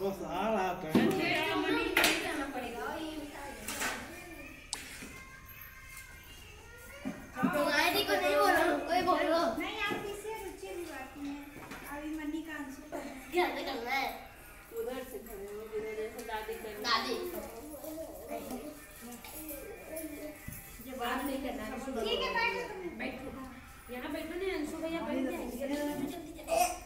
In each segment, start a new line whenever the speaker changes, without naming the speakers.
बस आ रहा था
आईडी को नहीं बोलो कोई बोलो
नहीं आप किसी रुचि भी बात नहीं अभी मनी का आंसर
क्या करना है
उधर से खड़े हो जैसे दादी कर
दादी
ये बात नहीं करना
ठीक है, बैठ।
बैठो यहाँ बैठो नहीं अंशु भैया बैठ जाएँगे।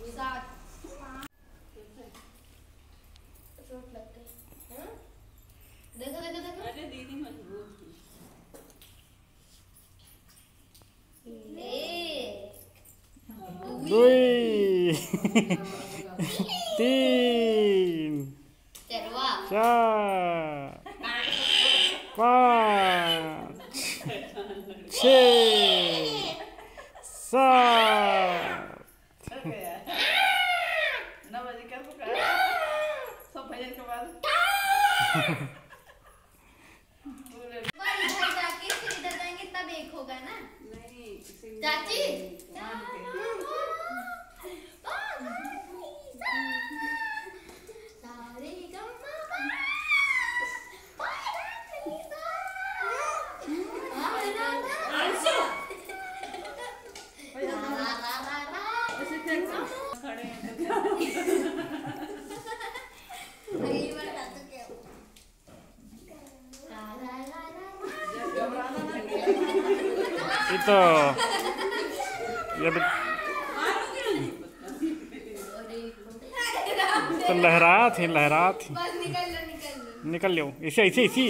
रहता
चोट लग गई हाँ? देखो देखो देखो।
अरे दीदी मज़बूत थी
दुई तीन। चार। पाँच। छ। सात।
नौ बजे क्या पुकारा सब भजन के बाद पूरे
पर इधर जाके फिर इधर जाएँगे तब एक होगा ना
नहीं सिंगल
चाची
मान के।
सारे गम्मा
खड़े हैं तो
अगली बार गा तो क्या
ये तो ये तो लहरा थी लहरा थी।
निकल लो।
ऐसे ऐसे ऐसे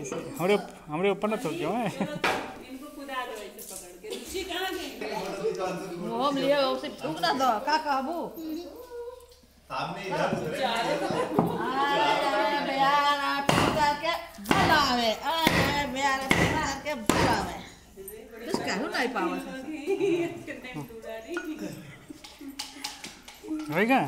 ऐसे हमारे हमारे ऊपर ना थोक क्यों है?
लिए उसे दो। का
सामने इधर उधर
अरे बेयारा पिता के बुलावे अरे बेयारा पिता के बुलावे terus garun
ae bawa. Hoi
ka?